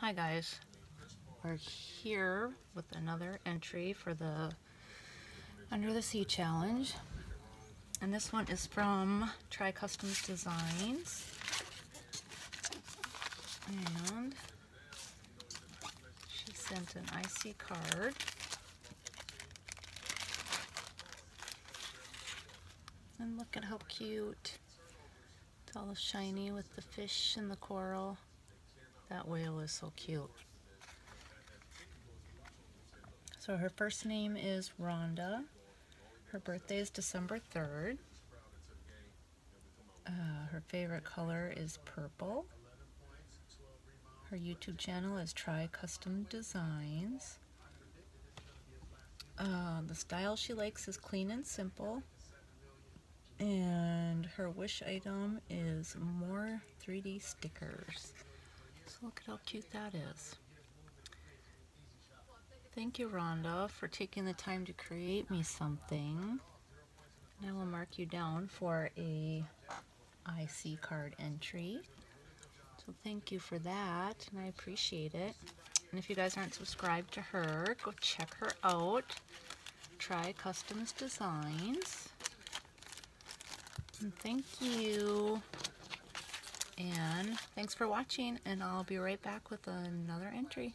Hi guys, we're here with another entry for the Under the Sea Challenge. And this one is from Tri Customs Designs. And she sent an IC card. And look at how cute. It's all shiny with the fish and the coral. That whale is so cute. So her first name is Rhonda. Her birthday is December 3rd. Uh, her favorite color is purple. Her YouTube channel is Tri Custom Designs. Uh, the style she likes is clean and simple. And her wish item is more 3D stickers. Look at how cute that is. Thank you, Rhonda, for taking the time to create me something. And I will mark you down for a IC card entry. So thank you for that, and I appreciate it. And if you guys aren't subscribed to her, go check her out. Tri Customs Designs. And thank you. And thanks for watching, and I'll be right back with another entry.